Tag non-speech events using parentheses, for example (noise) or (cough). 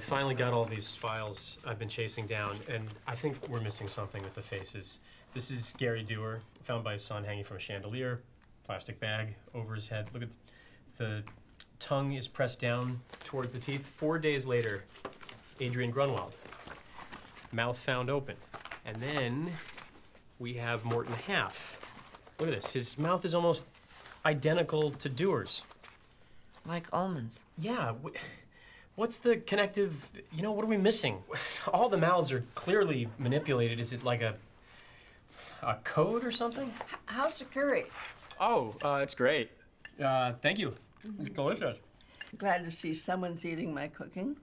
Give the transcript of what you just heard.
finally got all these files I've been chasing down, and I think we're missing something with the faces. This is Gary Dewar, found by his son hanging from a chandelier, plastic bag over his head. Look at the tongue is pressed down towards the teeth. Four days later, Adrian Grunwald, mouth found open. And then we have Morton Half. Look at this. His mouth is almost identical to Dewar's. Like almonds. Yeah. Wh- What's the connective? You know, what are we missing? (sighs) All the mouths are clearly manipulated. Is it like a a code or something? How's the curry? Oh, uh, it's great. Uh, thank you. It's delicious. Glad to see someone's eating my cooking.